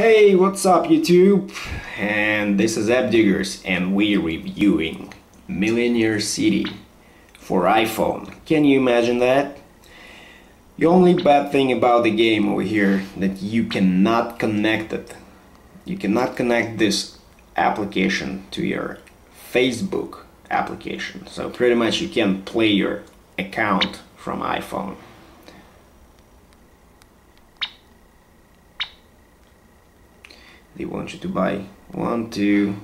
Hey, what's up YouTube? And this is AppDiggers and we're reviewing Millionaire City for iPhone. Can you imagine that? The only bad thing about the game over here that you cannot connect it. You cannot connect this application to your Facebook application. So pretty much you can play your account from iPhone. They want you to buy one, two,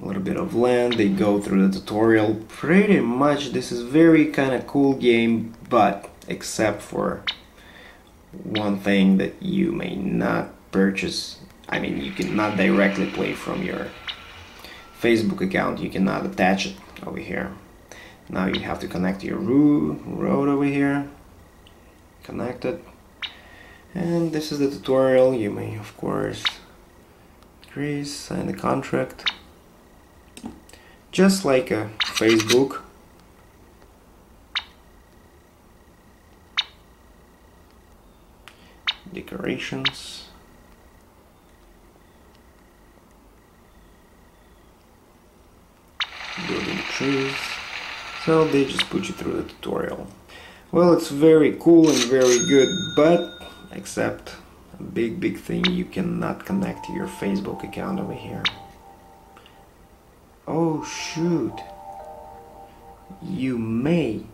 a little bit of land. They go through the tutorial. Pretty much this is very kind of cool game, but except for one thing that you may not purchase. I mean, you cannot directly play from your Facebook account. You cannot attach it over here. Now you have to connect your road over here. Connect it. And this is the tutorial. You may, of course, sign the contract. Just like a Facebook. Decorations. Building trees. So they just put you through the tutorial. Well, it's very cool and very good, but except big, big thing, you cannot connect to your Facebook account over here. Oh shoot. You may